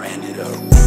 ran it up.